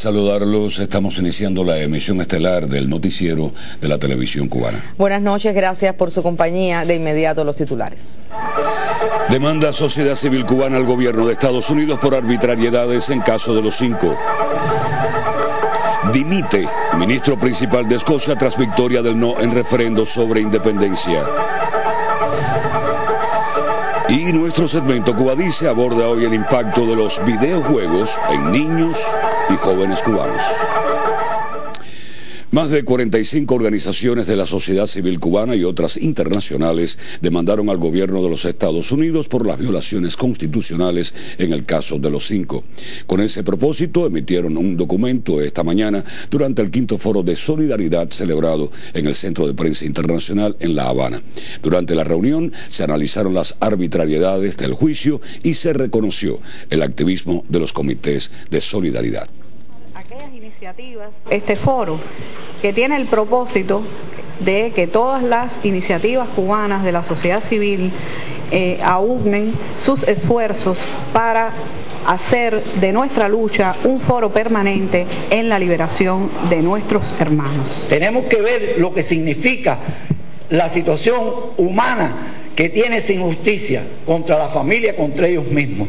saludarlos estamos iniciando la emisión estelar del noticiero de la televisión cubana. Buenas noches, gracias por su compañía. De inmediato los titulares. Demanda Sociedad Civil Cubana al gobierno de Estados Unidos por arbitrariedades en caso de los cinco. Dimite ministro principal de Escocia tras victoria del no en referendo sobre independencia. Y nuestro segmento Cuba Dice aborda hoy el impacto de los videojuegos en niños y jóvenes cubanos. Más de 45 organizaciones de la sociedad civil cubana y otras internacionales demandaron al gobierno de los Estados Unidos por las violaciones constitucionales en el caso de los cinco. Con ese propósito emitieron un documento esta mañana durante el quinto foro de solidaridad celebrado en el Centro de Prensa Internacional en La Habana. Durante la reunión se analizaron las arbitrariedades del juicio y se reconoció el activismo de los comités de solidaridad este foro que tiene el propósito de que todas las iniciativas cubanas de la sociedad civil eh, aúnen sus esfuerzos para hacer de nuestra lucha un foro permanente en la liberación de nuestros hermanos. Tenemos que ver lo que significa la situación humana que tiene esa injusticia contra la familia, contra ellos mismos.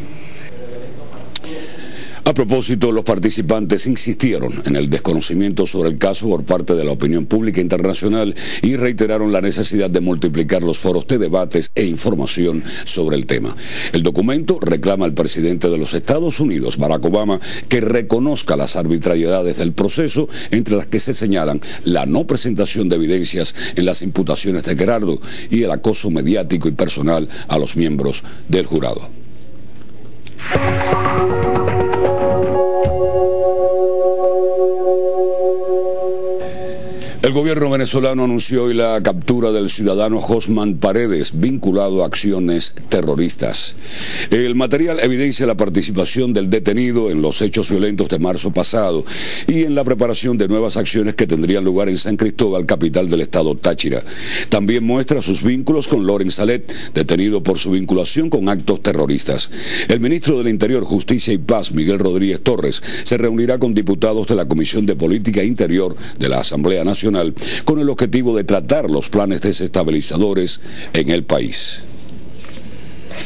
A propósito, los participantes insistieron en el desconocimiento sobre el caso por parte de la opinión pública internacional y reiteraron la necesidad de multiplicar los foros de debates e información sobre el tema. El documento reclama al presidente de los Estados Unidos, Barack Obama, que reconozca las arbitrariedades del proceso, entre las que se señalan la no presentación de evidencias en las imputaciones de Gerardo y el acoso mediático y personal a los miembros del jurado. El gobierno venezolano anunció hoy la captura del ciudadano Josman Paredes, vinculado a acciones terroristas. El material evidencia la participación del detenido en los hechos violentos de marzo pasado y en la preparación de nuevas acciones que tendrían lugar en San Cristóbal, capital del estado Táchira. También muestra sus vínculos con Loren Salet, detenido por su vinculación con actos terroristas. El ministro del Interior, Justicia y Paz, Miguel Rodríguez Torres, se reunirá con diputados de la Comisión de Política Interior de la Asamblea Nacional con el objetivo de tratar los planes desestabilizadores en el país.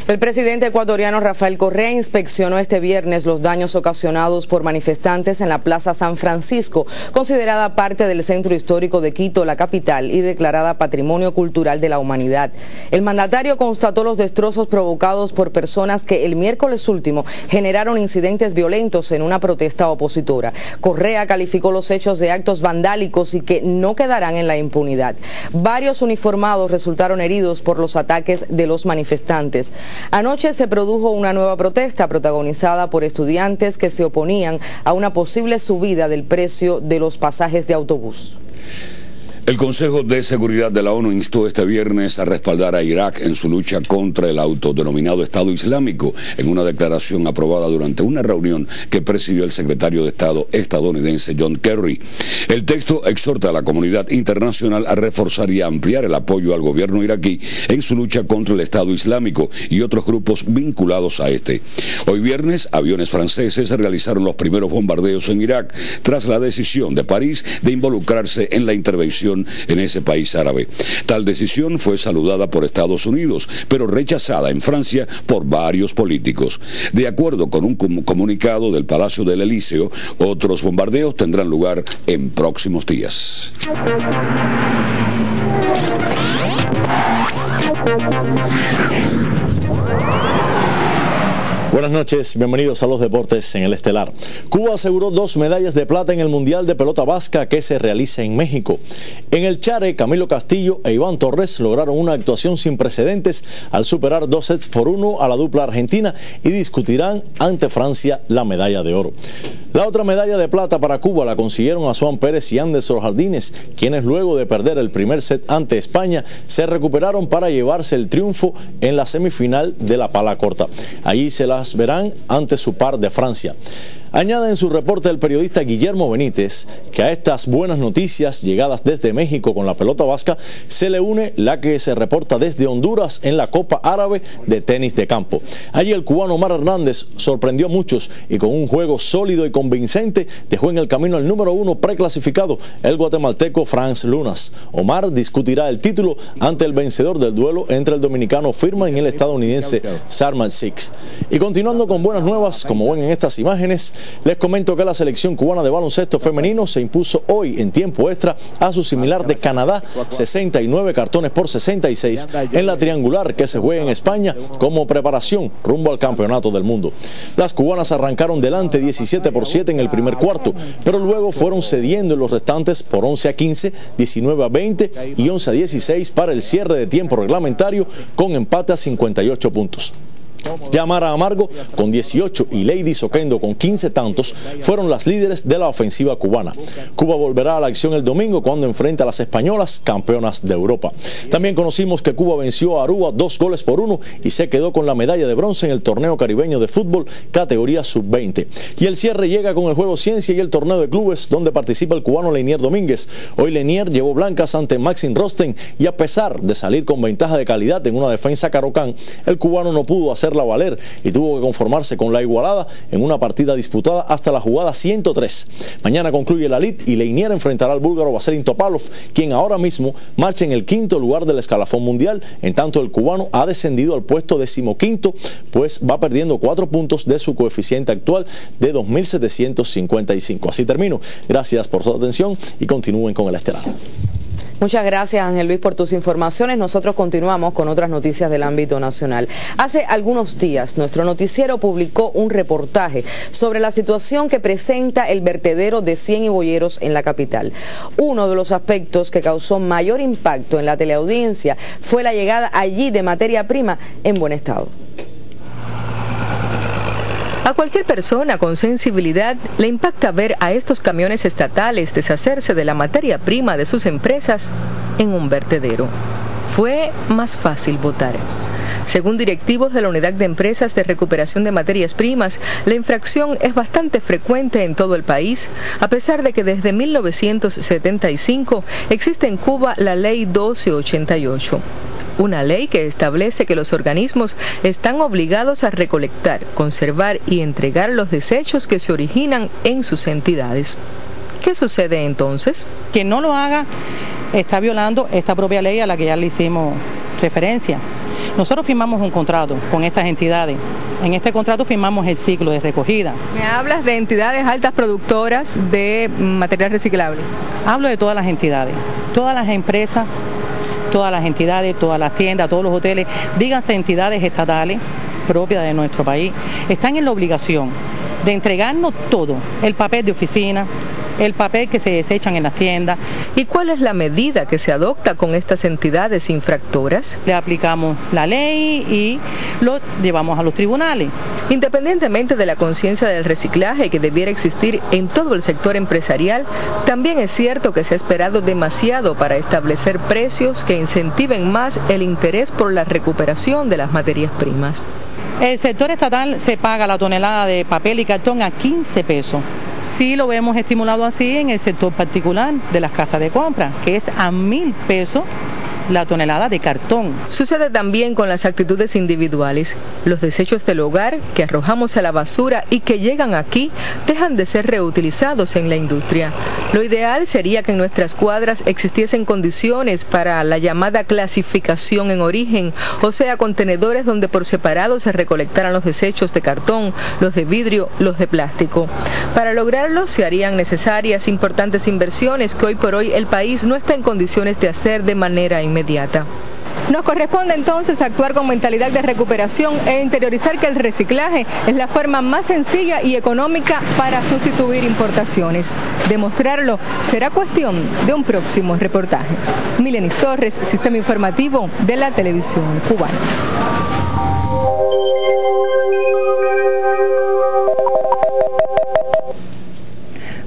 El presidente ecuatoriano Rafael Correa inspeccionó este viernes los daños ocasionados por manifestantes en la Plaza San Francisco, considerada parte del centro histórico de Quito, la capital, y declarada Patrimonio Cultural de la Humanidad. El mandatario constató los destrozos provocados por personas que el miércoles último generaron incidentes violentos en una protesta opositora. Correa calificó los hechos de actos vandálicos y que no quedarán en la impunidad. Varios uniformados resultaron heridos por los ataques de los manifestantes. Anoche se produjo una nueva protesta protagonizada por estudiantes que se oponían a una posible subida del precio de los pasajes de autobús. El Consejo de Seguridad de la ONU instó este viernes a respaldar a Irak en su lucha contra el autodenominado Estado Islámico en una declaración aprobada durante una reunión que presidió el secretario de Estado estadounidense John Kerry. El texto exhorta a la comunidad internacional a reforzar y ampliar el apoyo al gobierno iraquí en su lucha contra el Estado Islámico y otros grupos vinculados a este. Hoy viernes, aviones franceses realizaron los primeros bombardeos en Irak tras la decisión de París de involucrarse en la intervención en ese país árabe. Tal decisión fue saludada por Estados Unidos, pero rechazada en Francia por varios políticos. De acuerdo con un comunicado del Palacio del Elíseo, otros bombardeos tendrán lugar en próximos días. Buenas noches, bienvenidos a los deportes en el Estelar. Cuba aseguró dos medallas de plata en el Mundial de Pelota Vasca que se realiza en México. En el Chare, Camilo Castillo e Iván Torres lograron una actuación sin precedentes al superar dos sets por uno a la dupla argentina y discutirán ante Francia la medalla de oro. La otra medalla de plata para Cuba la consiguieron a Juan Pérez y Anderson Jardines, quienes luego de perder el primer set ante España se recuperaron para llevarse el triunfo en la semifinal de la pala corta. Allí se las verán ante su par de Francia. Añade en su reporte el periodista Guillermo Benítez que a estas buenas noticias llegadas desde México con la pelota vasca se le une la que se reporta desde Honduras en la Copa Árabe de Tenis de Campo. Allí el cubano Omar Hernández sorprendió a muchos y con un juego sólido y convincente dejó en el camino al número uno preclasificado, el guatemalteco Franz Lunas. Omar discutirá el título ante el vencedor del duelo entre el dominicano Firman y el estadounidense Sarman Six. Y continuando con buenas nuevas, como ven en estas imágenes, les comento que la selección cubana de baloncesto femenino se impuso hoy en tiempo extra a su similar de Canadá, 69 cartones por 66 en la triangular que se juega en España como preparación rumbo al campeonato del mundo. Las cubanas arrancaron delante 17 por 7 en el primer cuarto, pero luego fueron cediendo en los restantes por 11 a 15, 19 a 20 y 11 a 16 para el cierre de tiempo reglamentario con empate a 58 puntos. Yamara Amargo con 18 y Lady Soquendo con 15 tantos fueron las líderes de la ofensiva cubana. Cuba volverá a la acción el domingo cuando enfrenta a las españolas, campeonas de Europa. También conocimos que Cuba venció a Aruba dos goles por uno y se quedó con la medalla de bronce en el torneo caribeño de fútbol categoría sub-20. Y el cierre llega con el juego Ciencia y el torneo de clubes donde participa el cubano Lenier Domínguez. Hoy Lenier llevó blancas ante Maxim Rosten y a pesar de salir con ventaja de calidad en una defensa carocán, el cubano no pudo hacer valer y tuvo que conformarse con la igualada en una partida disputada hasta la jugada 103. Mañana concluye la lid y Leinier enfrentará al búlgaro Vaserin Topalov, quien ahora mismo marcha en el quinto lugar del escalafón mundial, en tanto el cubano ha descendido al puesto decimoquinto, pues va perdiendo cuatro puntos de su coeficiente actual de 2.755. Así termino. Gracias por su atención y continúen con el estelar. Muchas gracias, Ángel Luis, por tus informaciones. Nosotros continuamos con otras noticias del ámbito nacional. Hace algunos días, nuestro noticiero publicó un reportaje sobre la situación que presenta el vertedero de Cien y Boyeros en la capital. Uno de los aspectos que causó mayor impacto en la teleaudiencia fue la llegada allí de materia prima en buen estado. A cualquier persona con sensibilidad le impacta ver a estos camiones estatales deshacerse de la materia prima de sus empresas en un vertedero. Fue más fácil votar. Según directivos de la Unidad de Empresas de Recuperación de Materias Primas, la infracción es bastante frecuente en todo el país, a pesar de que desde 1975 existe en Cuba la Ley 1288 una ley que establece que los organismos están obligados a recolectar, conservar y entregar los desechos que se originan en sus entidades. ¿Qué sucede entonces? Quien no lo haga está violando esta propia ley a la que ya le hicimos referencia. Nosotros firmamos un contrato con estas entidades. En este contrato firmamos el ciclo de recogida. ¿Me hablas de entidades altas productoras de material reciclable? Hablo de todas las entidades, todas las empresas todas las entidades, todas las tiendas, todos los hoteles, díganse entidades estatales propias de nuestro país, están en la obligación de entregarnos todo, el papel de oficina, el papel que se desechan en las tiendas. ¿Y cuál es la medida que se adopta con estas entidades infractoras? Le aplicamos la ley y lo llevamos a los tribunales. Independientemente de la conciencia del reciclaje que debiera existir en todo el sector empresarial, también es cierto que se ha esperado demasiado para establecer precios que incentiven más el interés por la recuperación de las materias primas. El sector estatal se paga la tonelada de papel y cartón a 15 pesos sí lo vemos estimulado así en el sector particular de las casas de compra, que es a mil pesos la tonelada de cartón. Sucede también con las actitudes individuales. Los desechos del hogar que arrojamos a la basura y que llegan aquí dejan de ser reutilizados en la industria. Lo ideal sería que en nuestras cuadras existiesen condiciones para la llamada clasificación en origen, o sea, contenedores donde por separado se recolectaran los desechos de cartón, los de vidrio, los de plástico. Para lograrlo se harían necesarias importantes inversiones que hoy por hoy el país no está en condiciones de hacer de manera inmediata Nos corresponde entonces actuar con mentalidad de recuperación e interiorizar que el reciclaje es la forma más sencilla y económica para sustituir importaciones. Demostrarlo será cuestión de un próximo reportaje. Milenis Torres, Sistema Informativo de la Televisión Cubana.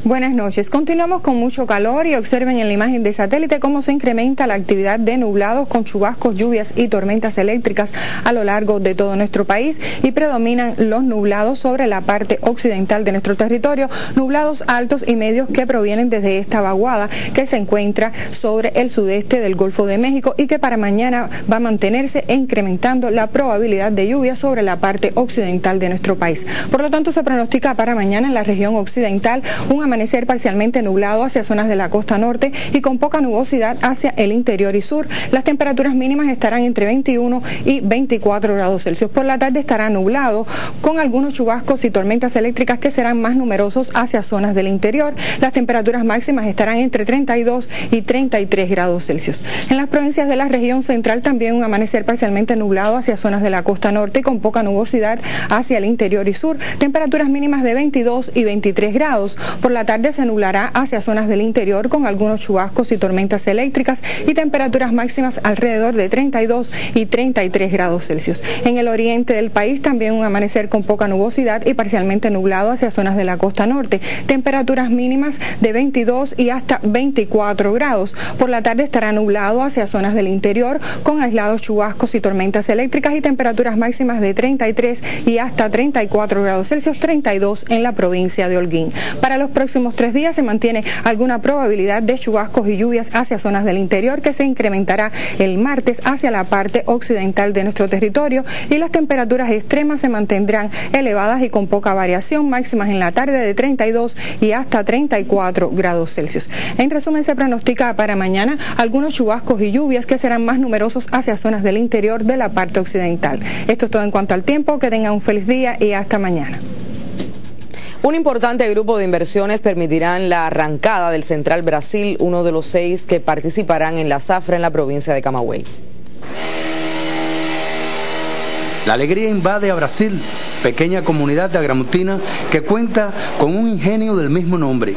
Buenas noches. Continuamos con mucho calor y observen en la imagen de satélite cómo se incrementa la actividad de nublados con chubascos, lluvias y tormentas eléctricas a lo largo de todo nuestro país y predominan los nublados sobre la parte occidental de nuestro territorio, nublados altos y medios que provienen desde esta vaguada que se encuentra sobre el sudeste del Golfo de México y que para mañana va a mantenerse incrementando la probabilidad de lluvia sobre la parte occidental de nuestro país. Por lo tanto, se pronostica para mañana en la región occidental un amanecer parcialmente nublado hacia zonas de la costa norte y con poca nubosidad hacia el interior y sur. Las temperaturas mínimas estarán entre 21 y 24 grados Celsius. Por la tarde estará nublado con algunos chubascos y tormentas eléctricas que serán más numerosos hacia zonas del interior. Las temperaturas máximas estarán entre 32 y 33 grados Celsius. En las provincias de la región central también un amanecer parcialmente nublado hacia zonas de la costa norte y con poca nubosidad hacia el interior y sur. Temperaturas mínimas de 22 y 23 grados. Por la tarde se nublará hacia zonas del interior con algunos chubascos y tormentas eléctricas y temperaturas máximas alrededor de 32 y 33 grados Celsius. En el oriente del país también un amanecer con poca nubosidad y parcialmente nublado hacia zonas de la costa norte. Temperaturas mínimas de 22 y hasta 24 grados. Por la tarde estará nublado hacia zonas del interior con aislados chubascos y tormentas eléctricas y temperaturas máximas de 33 y hasta 34 grados Celsius, 32 en la provincia de Holguín. Para los próximos tres días se mantiene alguna probabilidad de chubascos y lluvias hacia zonas del interior que se incrementará el martes hacia la parte occidental de nuestro territorio y las temperaturas extremas se mantendrán elevadas y con poca variación, máximas en la tarde de 32 y hasta 34 grados Celsius. En resumen, se pronostica para mañana algunos chubascos y lluvias que serán más numerosos hacia zonas del interior de la parte occidental. Esto es todo en cuanto al tiempo. Que tengan un feliz día y hasta mañana. Un importante grupo de inversiones permitirán la arrancada del Central Brasil, uno de los seis que participarán en la zafra en la provincia de Camagüey. La alegría invade a Brasil, pequeña comunidad de Agramutina que cuenta con un ingenio del mismo nombre,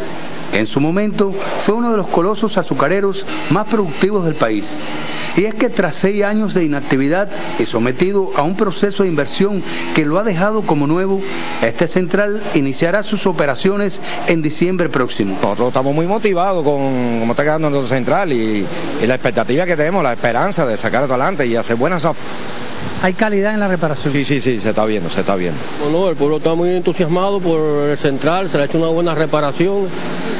que en su momento fue uno de los colosos azucareros más productivos del país. Y es que tras seis años de inactividad y sometido a un proceso de inversión que lo ha dejado como nuevo, este central iniciará sus operaciones en diciembre próximo. Nosotros estamos muy motivados con cómo está quedando nuestro central y, la expectativa que tenemos, la esperanza de sacar adelante y hacer buenas ¿Hay calidad en la reparación? Sí, sí, sí, se está viendo, se está viendo. Bueno, el pueblo está muy entusiasmado por el central, se le ha hecho una buena reparación,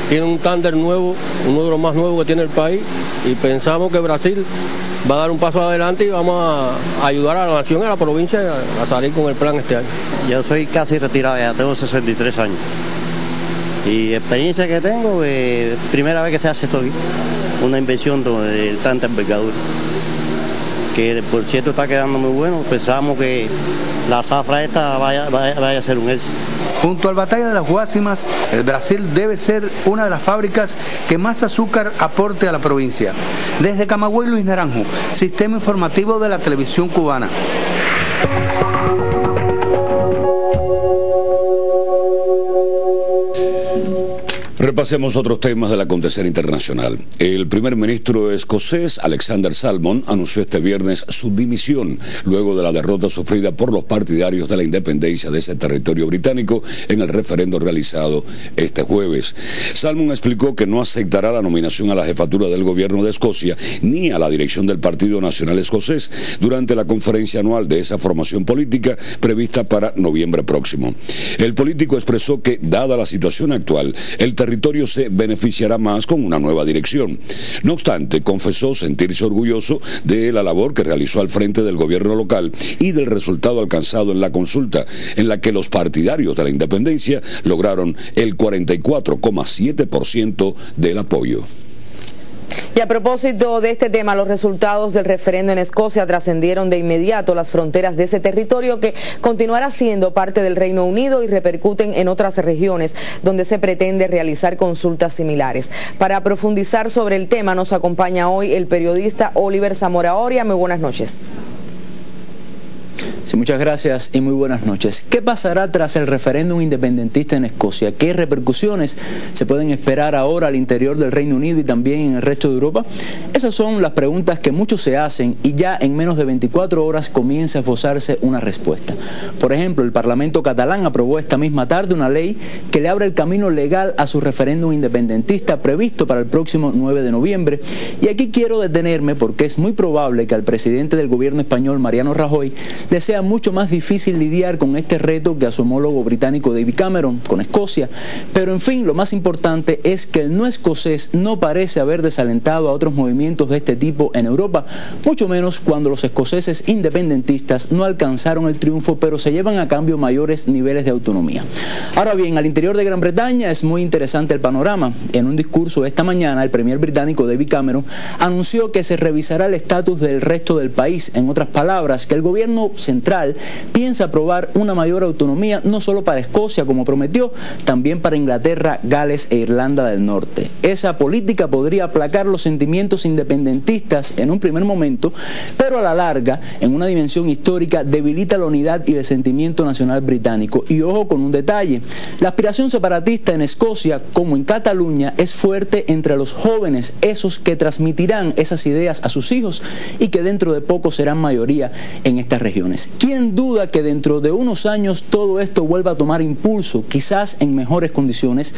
tiene un tándem nuevo, uno de los más nuevos que tiene el país y pensamos que Brasil va a dar un paso adelante y vamos a ayudar a la nación y a la provincia a salir con el plan este año. Yo soy casi retirado, ya tengo 63 años. Y experiencia que tengo, eh, primera vez que se hace esto aquí, una inversión de tanta envergadura que por cierto está quedando muy bueno. Pensamos que la zafra esta vaya, vaya, a ser un éxito. Junto al Batalla de las Guásimas, el Brasil debe ser una de las fábricas que más azúcar aporte a la provincia. Desde Camagüey, Luis Naranjo, Sistema Informativo de la Televisión Cubana. Repasemos otros temas del acontecer internacional. El primer ministro escocés, Alexander Salmon, anunció este viernes su dimisión luego de la derrota sufrida por los partidarios de la independencia de ese territorio británico en el referendo realizado este jueves. Salmon explicó que no aceptará la nominación a la jefatura del gobierno de Escocia ni a la dirección del Partido Nacional Escocés durante la conferencia anual de esa formación política prevista para noviembre próximo. El político expresó que, dada la situación actual, el territorio se beneficiará más con una nueva dirección. No obstante, confesó sentirse orgulloso de la labor que realizó al frente del gobierno local y del resultado alcanzado en la consulta, en la que los partidarios de la independencia lograron el 44,7% del apoyo. Y a propósito de este tema, los resultados del referendo en Escocia trascendieron de inmediato las fronteras de ese territorio que continuará siendo parte del Reino Unido y repercuten en otras regiones donde se pretende realizar consultas similares. Para profundizar sobre el tema nos acompaña hoy el periodista Oliver Zamora Oria. Muy buenas noches. Sí, muchas gracias y muy buenas noches. ¿Qué pasará tras el referéndum independentista en Escocia? ¿Qué repercusiones se pueden esperar ahora al interior del Reino Unido y también en el resto de Europa? Esas son las preguntas que muchos se hacen y ya en menos de 24 horas comienza a esbozarse una respuesta. Por ejemplo, el Parlamento catalán aprobó esta misma tarde una ley que le abre el camino legal a su referéndum independentista previsto para el próximo 9 de noviembre. Y aquí quiero detenerme porque es muy probable que al presidente del gobierno español, Mariano Rajoy, le sea mucho más difícil lidiar con este reto que a su homólogo británico David Cameron, con Escocia. Pero en fin, lo más importante es que el no escocés no parece haber desalentado a otros movimientos de este tipo en Europa, mucho menos cuando los escoceses independentistas no alcanzaron el triunfo, pero se llevan a cambio mayores niveles de autonomía. Ahora bien, al interior de Gran Bretaña es muy interesante el panorama. En un discurso esta mañana, el premier británico David Cameron anunció que se revisará el estatus del resto del país. En otras palabras, que el gobierno central piensa aprobar una mayor autonomía no solo para Escocia, como prometió, también para Inglaterra, Gales e Irlanda del Norte. Esa política podría aplacar los sentimientos independentistas en un primer momento, pero a la larga, en una dimensión histórica, debilita la unidad y el sentimiento nacional británico. Y ojo con un detalle, la aspiración separatista en Escocia, como en Cataluña, es fuerte entre los jóvenes, esos que transmitirán esas ideas a sus hijos y que dentro de poco serán mayoría en estas ¿Quién duda que dentro de unos años todo esto vuelva a tomar impulso, quizás en mejores condiciones?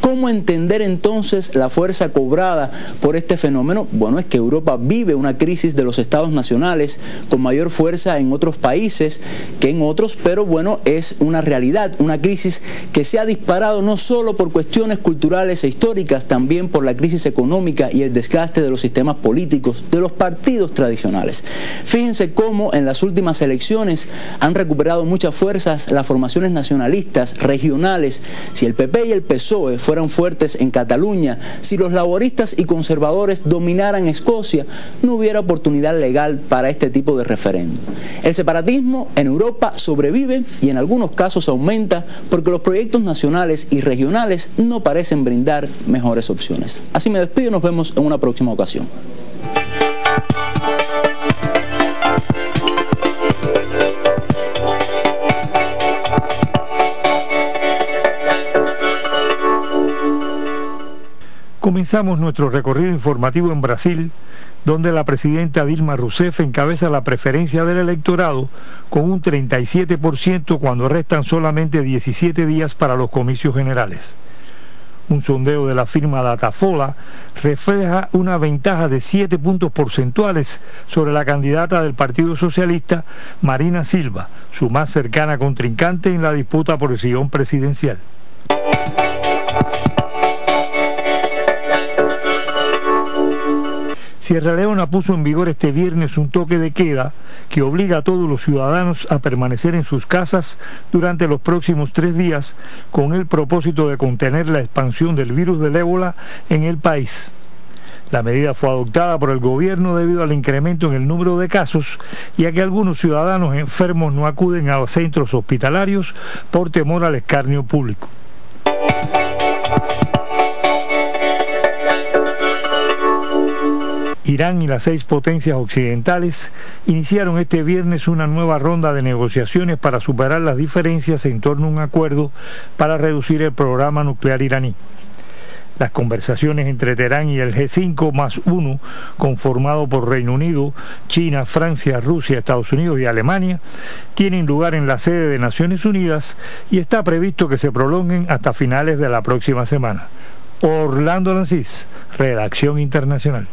¿Cómo entender entonces la fuerza cobrada por este fenómeno? Bueno, es que Europa vive una crisis de los estados nacionales con mayor fuerza en otros países que en otros, pero bueno, es una realidad, una crisis que se ha disparado no solo por cuestiones culturales e históricas, también por la crisis económica y el desgaste de los sistemas políticos, de los partidos tradicionales. Fíjense cómo en las últimas elecciones han recuperado muchas fuerzas las formaciones nacionalistas, regionales. Si el PP y el PSOE fueran fuertes en Cataluña, si los laboristas y conservadores dominaran Escocia, no hubiera oportunidad legal para este tipo de referéndum. El separatismo en Europa sobrevive y en algunos casos aumenta porque los proyectos nacionales y regionales no parecen brindar mejores opciones. Así me despido y nos vemos en una próxima ocasión. Comenzamos nuestro recorrido informativo en Brasil, donde la presidenta Dilma Rousseff encabeza la preferencia del electorado con un 37% cuando restan solamente 17 días para los comicios generales. Un sondeo de la firma Datafola refleja una ventaja de 7 puntos porcentuales sobre la candidata del Partido Socialista, Marina Silva, su más cercana contrincante en la disputa por el sillón presidencial. Sierra Leona puso en vigor este viernes un toque de queda que obliga a todos los ciudadanos a permanecer en sus casas durante los próximos tres días con el propósito de contener la expansión del virus del ébola en el país. La medida fue adoptada por el gobierno debido al incremento en el número de casos y a que algunos ciudadanos enfermos no acuden a los centros hospitalarios por temor al escarnio público. Irán y las seis potencias occidentales iniciaron este viernes una nueva ronda de negociaciones para superar las diferencias en torno a un acuerdo para reducir el programa nuclear iraní. Las conversaciones entre Teherán y el G5 más uno, conformado por Reino Unido, China, Francia, Rusia, Estados Unidos y Alemania, tienen lugar en la sede de Naciones Unidas y está previsto que se prolonguen hasta finales de la próxima semana. Orlando Lancis, Redacción Internacional.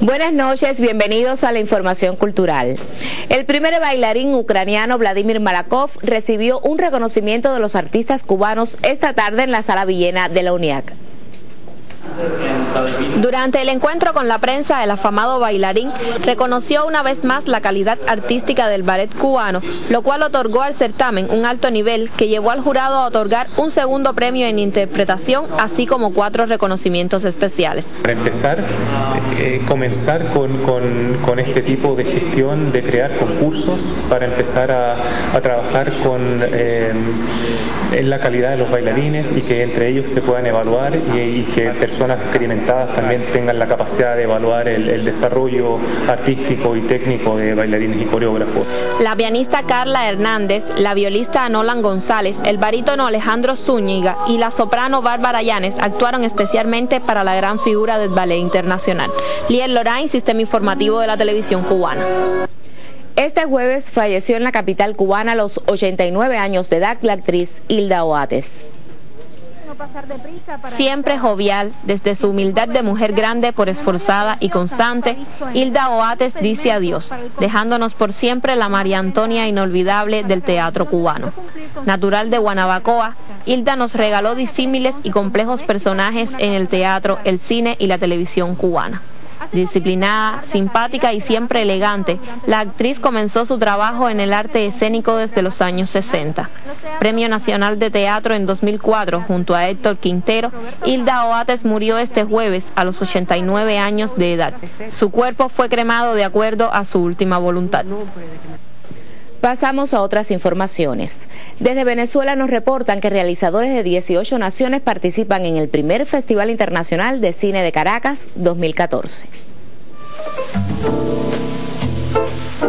Buenas noches, bienvenidos a la información cultural. El primer bailarín ucraniano Vladimir Malakov recibió un reconocimiento de los artistas cubanos esta tarde en la sala Villena de la UNIAC. Durante el encuentro con la prensa, el afamado bailarín reconoció una vez más la calidad artística del ballet cubano, lo cual otorgó al certamen un alto nivel que llevó al jurado a otorgar un segundo premio en interpretación, así como cuatro reconocimientos especiales. Para empezar, eh, comenzar con, este tipo de gestión, de crear concursos, para empezar a, trabajar con... Eh, la calidad de los bailarines y que entre ellos se puedan evaluar y, que personas experimentadas también tengan la capacidad de evaluar el, desarrollo artístico y técnico de bailarines y coreógrafos. La pianista Carla Hernández, la violista Anolan González, el barítono Alejandro Zúñiga y la soprano Bárbara Llanes actuaron especialmente para la gran figura del ballet internacional. Liel Lorain, Sistema Informativo de la Televisión Cubana. Este jueves falleció en la capital cubana a los 89 años de edad la actriz Hilda Oates. Siempre jovial, desde su humildad de mujer grande por esforzada y constante, Hilda Oates dice adiós, dejándonos por siempre la María Antonia inolvidable del teatro cubano. Natural de Guanabacoa, Hilda nos regaló disímiles y complejos personajes en el teatro, el cine y la televisión cubana. Disciplinada, simpática y siempre elegante, la actriz comenzó su trabajo en el arte escénico desde los años 60. Premio Nacional de Teatro en 2004 junto a Héctor Quintero, Hilda Oates murió este jueves a los 89 años de edad. Su cuerpo fue cremado de acuerdo a su última voluntad. Pasamos a otras informaciones. Desde Venezuela nos reportan que realizadores de 18 naciones participan en el primer Festival Internacional de Cine de Caracas 2014.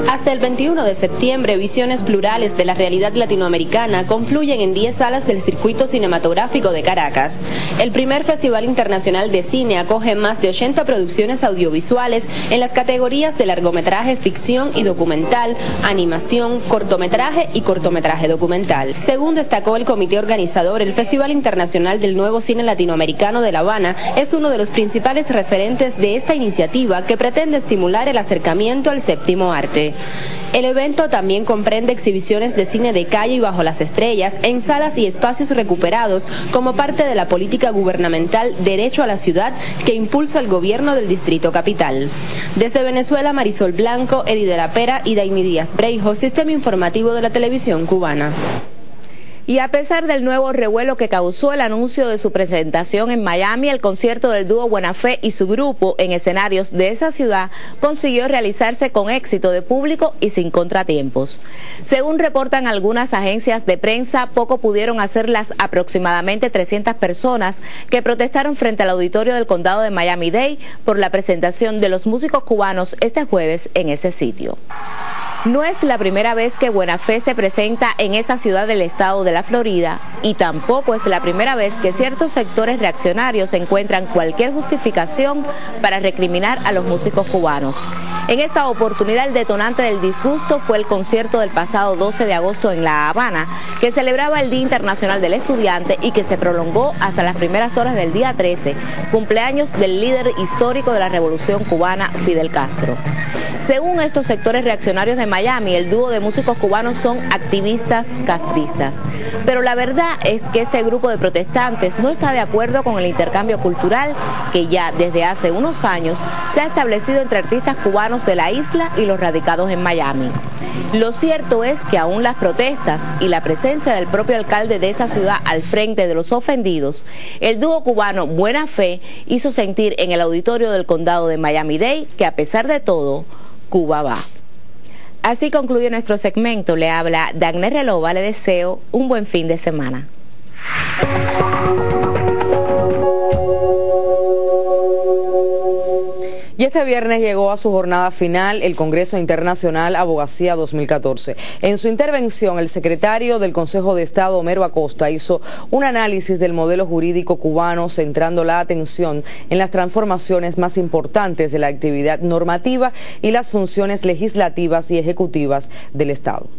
Hasta el 21 de septiembre, visiones plurales de la realidad latinoamericana confluyen en 10 salas del circuito cinematográfico de Caracas. El primer Festival Internacional de Cine acoge más de 80 producciones audiovisuales en las categorías de largometraje, ficción y documental, animación, cortometraje y cortometraje documental. Según destacó el comité organizador, el Festival Internacional del Nuevo Cine Latinoamericano de La Habana es uno de los principales referentes de esta iniciativa que pretende estimular el acercamiento al séptimo arte. El evento también comprende exhibiciones de cine de calle y bajo las estrellas en salas y espacios recuperados como parte de la política gubernamental Derecho a la Ciudad que impulsa el gobierno del Distrito Capital. Desde Venezuela, Marisol Blanco, Edi de la Pera y Daini Díaz Breijo, Sistema Informativo de la Televisión Cubana. Y a pesar del nuevo revuelo que causó el anuncio de su presentación en Miami, el concierto del dúo Buena Fe y su grupo en escenarios de esa ciudad consiguió realizarse con éxito de público y sin contratiempos. Según reportan algunas agencias de prensa, poco pudieron hacer las aproximadamente 300 personas que protestaron frente al auditorio del condado de Miami-Dade por la presentación de los músicos cubanos este jueves en ese sitio. No es la primera vez que Buena Fe se presenta en esa ciudad del estado de la Florida y tampoco es la primera vez que ciertos sectores reaccionarios encuentran cualquier justificación para recriminar a los músicos cubanos. En esta oportunidad el detonante del disgusto fue el concierto del pasado 12 de agosto en La Habana, que celebraba el Día Internacional del Estudiante y que se prolongó hasta las primeras horas del día 13, cumpleaños del líder histórico de la Revolución Cubana, Fidel Castro. Según estos sectores reaccionarios de Miami, el dúo de músicos cubanos son activistas castristas. Pero la verdad es que este grupo de protestantes no está de acuerdo con el intercambio cultural que ya desde hace unos años se ha establecido entre artistas cubanos de la isla y los radicados en Miami. Lo cierto es que aún las protestas y la presencia del propio alcalde de esa ciudad al frente de los ofendidos, el dúo cubano Buena Fe hizo sentir en el auditorio del condado de Miami-Dade que a pesar de todo, Cuba va. Así concluye nuestro segmento. Le habla Dagner Relova. Le deseo un buen fin de semana. Este viernes llegó a su jornada final el Congreso Internacional Abogacía 2014. En su intervención, el secretario del Consejo de Estado, Homero Acosta, hizo un análisis del modelo jurídico cubano, centrando la atención en las transformaciones más importantes de la actividad normativa y las funciones legislativas y ejecutivas del Estado.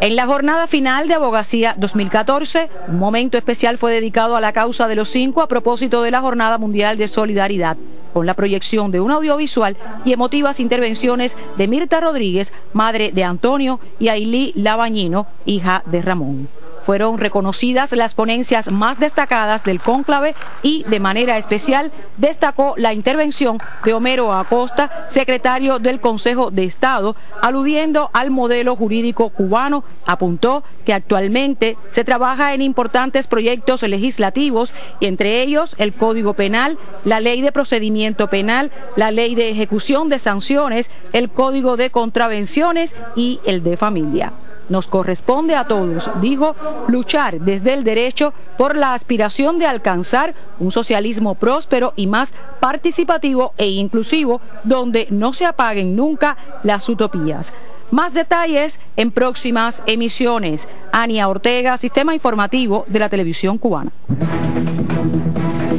En la jornada final de Abogacía 2014, un momento especial fue dedicado a la causa de los cinco a propósito de la Jornada Mundial de Solidaridad, con la proyección de un audiovisual y emotivas intervenciones de Mirta Rodríguez, madre de Antonio, y Ailí Labañino, hija de Ramón. Fueron reconocidas las ponencias más destacadas del cónclave y de manera especial destacó la intervención de Homero Acosta, secretario del Consejo de Estado, aludiendo al modelo jurídico cubano, apuntó que actualmente se trabaja en importantes proyectos legislativos entre ellos el Código Penal, la Ley de Procedimiento Penal, la Ley de Ejecución de Sanciones, el Código de Contravenciones y el de Familia. Nos corresponde a todos, dijo, luchar desde el derecho por la aspiración de alcanzar un socialismo próspero y más participativo e inclusivo, donde no se apaguen nunca las utopías. Más detalles en próximas emisiones. Ania Ortega, Sistema Informativo de la Televisión Cubana.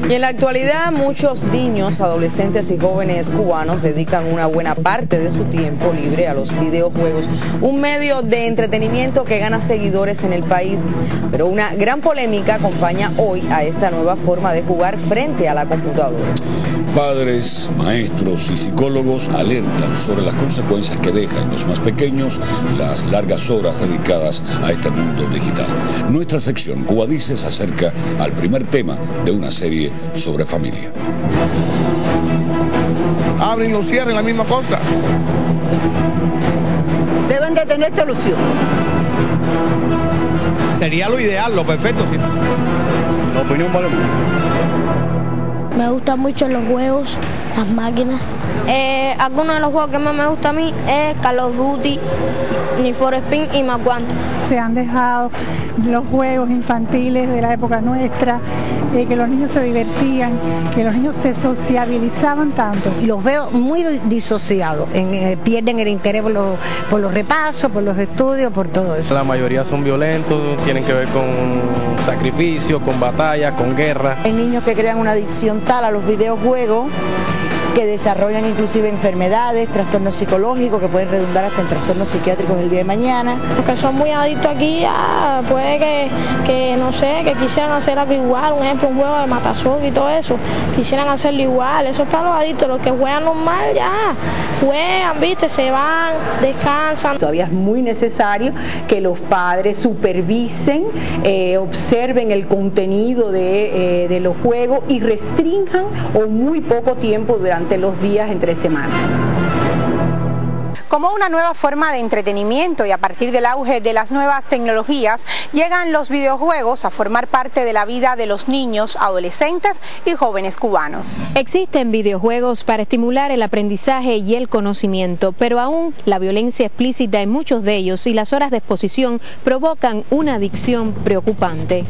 Y en la actualidad muchos niños, adolescentes y jóvenes cubanos dedican una buena parte de su tiempo libre a los videojuegos, un medio de entretenimiento que gana seguidores en el país. Pero una gran polémica acompaña hoy a esta nueva forma de jugar frente a la computadora. Padres, maestros y psicólogos alertan sobre las consecuencias que dejan en los más pequeños las largas horas dedicadas a este mundo digital. Nuestra sección Cuba Dice se acerca al primer tema de una serie sobre familia. Abren y lo cierran la misma cosa. Deben de tener solución. Sería lo ideal, lo perfecto. La opinión vale me gustan mucho los juegos, las máquinas. Eh, algunos de los juegos que más me gusta a mí es Call of Duty, Ni for Spin y más Se han dejado los juegos infantiles de la época nuestra, eh, que los niños se divertían, que los niños se sociabilizaban tanto. Los veo muy disociados, eh, pierden el interés por los, por los repasos, por los estudios, por todo eso. La mayoría son violentos, tienen que ver con sacrificio, con batallas, con guerra. Hay niños que crean una adicción tal a los videojuegos que desarrollan inclusive enfermedades, trastornos psicológicos que pueden redundar hasta en trastornos psiquiátricos el día de mañana. Porque son muy adictos aquí, puede que, que, no sé, que quisieran hacer algo igual, un ejemplo, un juego de matazón y todo eso, quisieran hacerlo igual, eso es para los adictos, los que juegan normal ya, juegan, viste, se van, descansan. Todavía es muy necesario que los padres supervisen, eh, observen el contenido de, eh, de los juegos y restrinjan o muy poco tiempo durante los días entre semana. Como una nueva forma de entretenimiento y a partir del auge de las nuevas tecnologías, llegan los videojuegos a formar parte de la vida de los niños, adolescentes y jóvenes cubanos. Existen videojuegos para estimular el aprendizaje y el conocimiento, pero aún la violencia explícita en muchos de ellos y las horas de exposición provocan una adicción preocupante.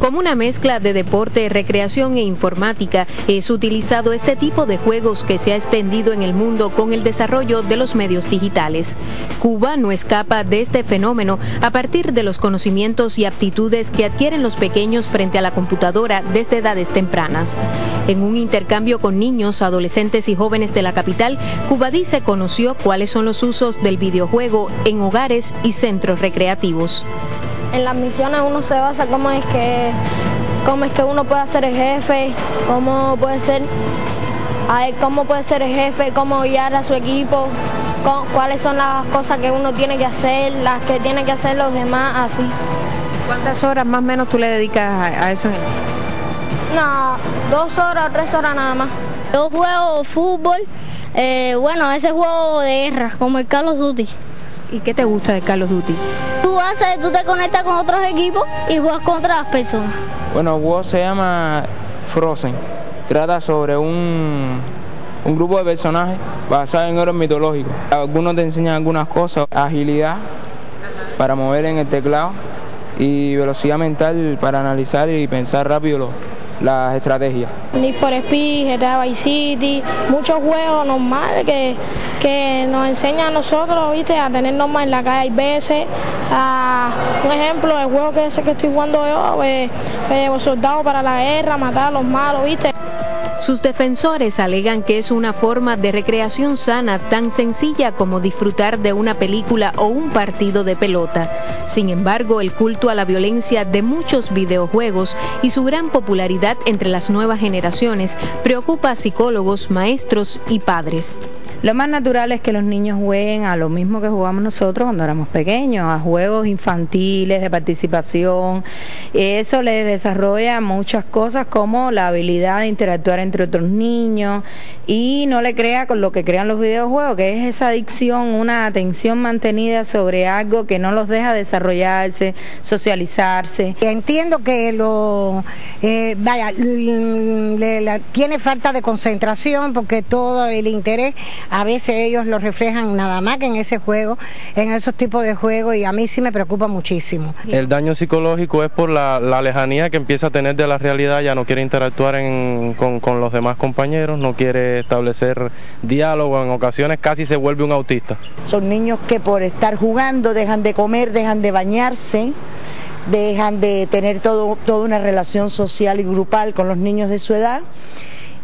Como una mezcla de deporte, recreación e informática, es utilizado este tipo de juegos que se ha extendido en el mundo con el desarrollo de los medios digitales. Cuba no escapa de este fenómeno a partir de los conocimientos y aptitudes que adquieren los pequeños frente a la computadora desde edades tempranas. En un intercambio con niños, adolescentes y jóvenes de la capital, Cuba dice conoció cuáles son los usos del videojuego en hogares y centros recreativos en las misiones uno se basa cómo es que cómo es que uno puede ser el jefe, cómo puede ser cómo puede ser el jefe, cómo guiar a su equipo, cuáles son las cosas que uno tiene que hacer, las que tienen que hacer los demás, así. ¿Cuántas horas más o menos tú le dedicas a, eso? No, dos horas o tres horas nada más. Yo juego fútbol, eh, bueno, ese juego de guerra, como el Call of Duty. ¿Y qué te gusta de Call of Duty? Tú haces, tú te conectas con otros equipos y juegas contra las personas. Bueno, el juego se llama Frozen. Trata sobre un, un grupo de personajes basados en héroes mitológicos. Algunos te enseñan algunas cosas, agilidad para mover en el teclado y velocidad mental para analizar y pensar rápido las estrategias. Need for Speed, GTA Vice City, muchos juegos normales que, que nos enseñan a nosotros, viste, a tener normas en la calle. Hay veces, un ejemplo, el juego que ese que estoy jugando yo, pues, pues, soldados para la guerra, matar a los malos, viste. Sus defensores alegan que es una forma de recreación sana tan sencilla como disfrutar de una película o un partido de pelota. Sin embargo, el culto a la violencia de muchos videojuegos y su gran popularidad entre las nuevas generaciones preocupa a psicólogos, maestros y padres. Lo más natural es que los niños jueguen a lo mismo que jugamos nosotros cuando éramos pequeños, a juegos infantiles de participación. Eso les desarrolla muchas cosas como la habilidad de interactuar entre otros niños y no le crea con lo que crean los videojuegos, que es esa adicción, una atención mantenida sobre algo que no los deja desarrollarse, socializarse. Entiendo que lo, eh, vaya, tiene falta de concentración porque todo el interés a veces ellos lo reflejan nada más que en ese juego, en esos tipos de juegos y a mí sí me preocupa muchísimo. El daño psicológico es por la, lejanía que empieza a tener de la realidad, ya no quiere interactuar con, con los demás compañeros, no quiere establecer diálogo, en ocasiones casi se vuelve un autista. Son niños que por estar jugando dejan de comer, dejan de bañarse dejan de tener todo, toda una relación social y grupal con los niños de su edad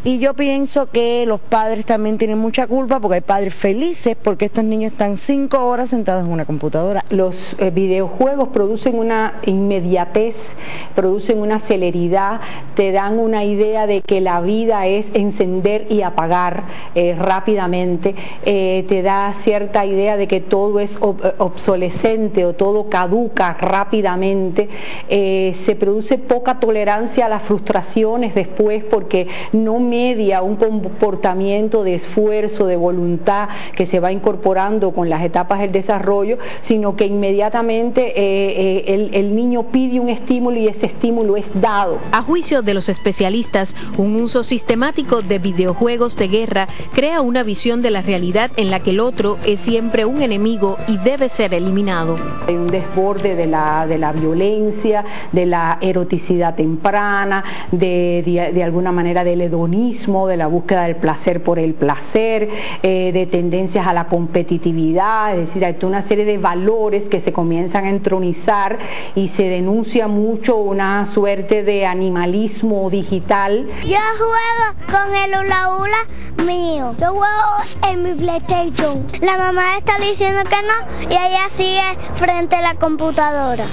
y yo pienso que los padres también tienen mucha culpa porque hay padres felices porque estos niños están cinco horas sentados en una computadora. Los eh, videojuegos producen una inmediatez, producen una celeridad, te dan una idea de que la vida es encender y apagar eh, rápidamente, eh, te da cierta idea de que todo es obsolescente o todo caduca rápidamente, se produce poca tolerancia a las frustraciones después porque no media un comportamiento de esfuerzo, de voluntad que se va incorporando con las etapas del desarrollo, sino que inmediatamente eh, eh, el, niño pide un estímulo y ese estímulo es dado. A juicio de los especialistas, un uso sistemático de videojuegos de guerra crea una visión de la realidad en la que el otro es siempre un enemigo y debe ser eliminado. Hay un desborde de la, de la violencia, de la eroticidad temprana, de, de alguna manera del hedonismo de la búsqueda del placer por el placer, eh, de tendencias a la competitividad, es decir, hay una serie de valores que se comienzan a entronizar y se denuncia mucho una suerte de animalismo digital. Yo juego con el hula hula mío, yo juego en mi PlayStation. La mamá está diciendo que no y ella sigue frente a la computadora.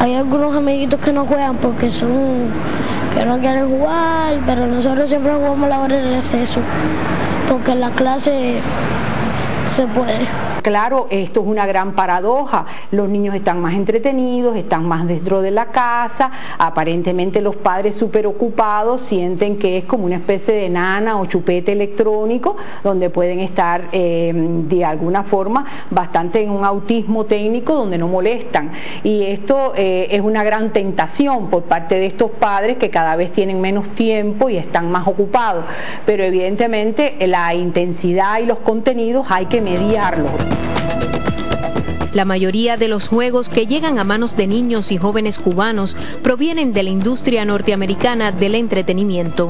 Hay algunos amiguitos que no juegan porque son que no quieren jugar, pero nosotros siempre jugamos la hora de receso, porque en la clase se puede. Claro, esto es una gran paradoja. Los niños están más entretenidos, están más dentro de la casa, aparentemente los padres súper ocupados sienten que es como una especie de nana o chupete electrónico donde pueden estar eh, de alguna forma bastante en un autismo técnico donde no molestan. Y esto eh, es una gran tentación por parte de estos padres que cada vez tienen menos tiempo y están más ocupados. Pero evidentemente la intensidad y los contenidos hay que mediarlos. La mayoría de los juegos que llegan a manos de niños y jóvenes cubanos provienen de la industria norteamericana del entretenimiento.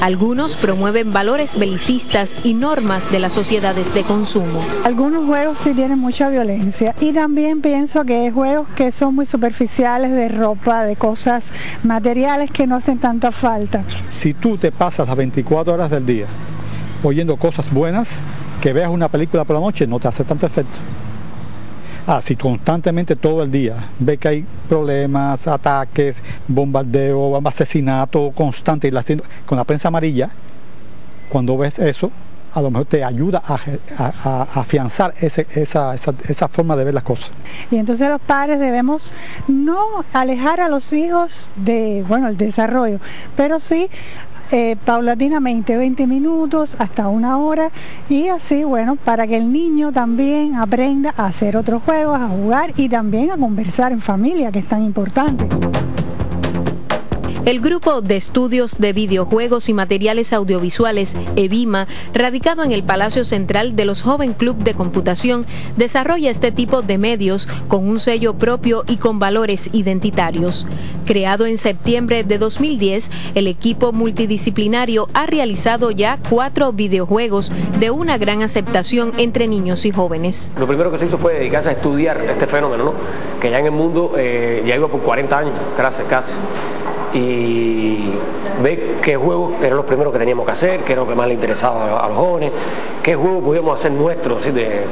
Algunos promueven valores belicistas y normas de las sociedades de consumo. Algunos juegos sí tienen mucha violencia y también pienso que hay juegos que son muy superficiales de ropa, de cosas materiales que no hacen tanta falta. Si tú te pasas las 24 horas del día oyendo cosas buenas, que veas una película por la noche no te hace tanto efecto. Ah, si constantemente todo el día ve que hay problemas, ataques, bombardeo, asesinato constante y con la prensa amarilla, cuando ves eso, a lo mejor te ayuda a, afianzar esa, esa, forma de ver las cosas. Y entonces los padres debemos no alejar a los hijos de, bueno, el desarrollo, pero sí eh, paulatinamente 20 minutos hasta una hora y así, bueno, para que el niño también aprenda a hacer otros juegos, a jugar y también a conversar en familia, que es tan importante. El Grupo de Estudios de Videojuegos y Materiales Audiovisuales, EVIMA, radicado en el Palacio Central de los Joven Club de Computación, desarrolla este tipo de medios con un sello propio y con valores identitarios. Creado en septiembre de 2010, el equipo multidisciplinario ha realizado ya cuatro videojuegos de una gran aceptación entre niños y jóvenes. Lo primero que se hizo fue dedicarse a estudiar este fenómeno, que ya en el mundo eh, ya iba por 40 años, casi. casi y ver qué juegos eran los primeros que teníamos que hacer, qué era lo que más le interesaba a los jóvenes, qué juegos podíamos hacer nuestros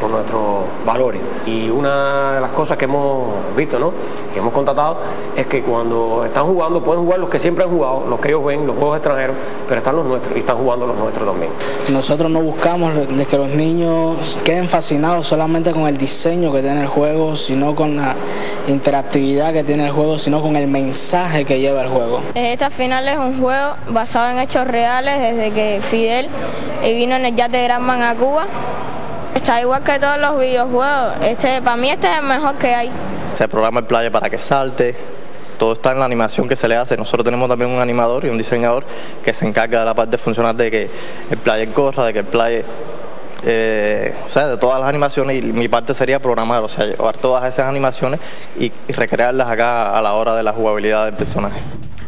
con nuestros valores. Y una de las cosas que hemos visto, ¿no? que hemos contratado, es que cuando están jugando pueden jugar los que siempre han jugado, los que ellos ven, los juegos extranjeros, pero están los nuestros y están jugando los nuestros también. Nosotros no buscamos de que los niños queden fascinados solamente con el diseño que tiene el juego, sino con la interactividad que tiene el juego, sino con el mensaje que lleva el juego. Esta final es un juego basado en hechos reales desde que Fidel vino en el yate de Granman a Cuba. Está igual que todos los videojuegos. Este, para mí este es el mejor que hay. Se programa el playa para que salte, todo está en la animación que se le hace. Nosotros tenemos también un animador y un diseñador que se encarga de la parte funcional de que el player corra, de que el player eh, o sea, de todas las animaciones y mi parte sería programar, o sea, llevar todas esas animaciones y, y recrearlas acá a la hora de la jugabilidad del personaje.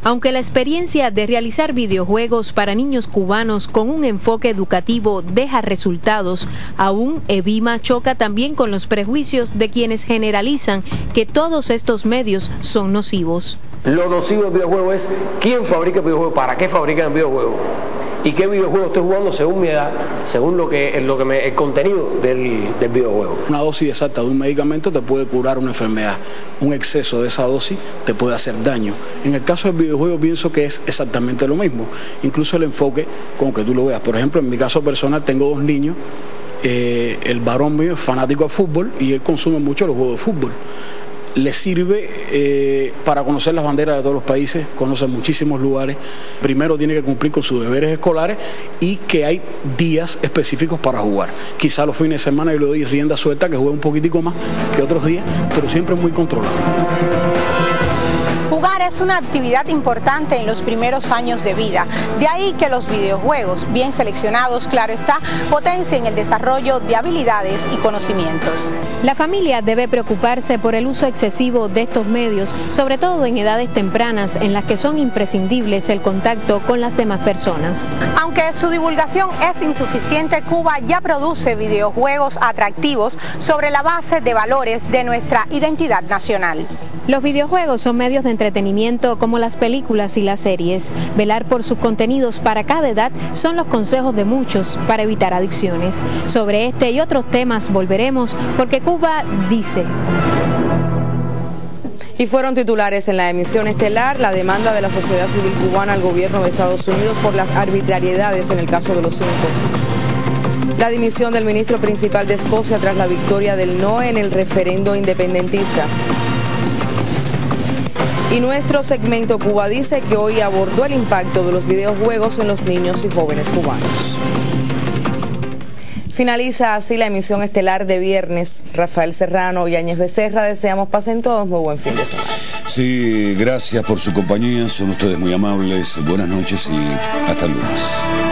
Aunque la experiencia de realizar videojuegos para niños cubanos con un enfoque educativo deja resultados, aún Evima choca también con los prejuicios de quienes generalizan que todos estos medios son nocivos. Lo nocivo del videojuego es quién fabrica el videojuego, para qué fabrican el videojuego y qué videojuego estoy jugando según mi edad, según lo que, el contenido del, del videojuego. Una dosis exacta de un medicamento te puede curar una enfermedad. Un exceso de esa dosis te puede hacer daño. En el caso del videojuego pienso que es exactamente lo mismo. Incluso el enfoque con que tú lo veas. Por ejemplo, en mi caso personal tengo dos niños. Eh, el varón mío es fanático de fútbol y él consume mucho los juegos de fútbol le sirve eh, para conocer las banderas de todos los países, conoce muchísimos lugares. Primero tiene que cumplir con sus deberes escolares y que hay días específicos para jugar. Quizá los fines de semana yo le doy rienda suelta, que juegue un poquitico más que otros días, pero siempre muy controlado. Es una actividad importante en los primeros años de vida. De ahí que los videojuegos, bien seleccionados, claro está, potencien el desarrollo de habilidades y conocimientos. La familia debe preocuparse por el uso excesivo de estos medios, sobre todo en edades tempranas en las que son imprescindibles el contacto con las demás personas. Aunque su divulgación es insuficiente, Cuba ya produce videojuegos atractivos sobre la base de valores de nuestra identidad nacional. Los videojuegos son medios de como las películas y las series. Velar por sus contenidos para cada edad son los consejos de muchos para evitar adicciones. Sobre este y otros temas volveremos porque Cuba dice. Y fueron titulares en la emisión estelar la demanda de la sociedad civil cubana al gobierno de Estados Unidos por las arbitrariedades en el caso de los cinco. La dimisión del ministro principal de Escocia tras la victoria del no en el referendo independentista. Y nuestro segmento Cuba dice que hoy abordó el impacto de los videojuegos en los niños y jóvenes cubanos. Finaliza así la emisión estelar de viernes. Rafael Serrano y Áñez Becerra deseamos pasen todos muy buen fin de semana. Sí, gracias por su compañía, son ustedes muy amables, buenas noches y hasta el lunes.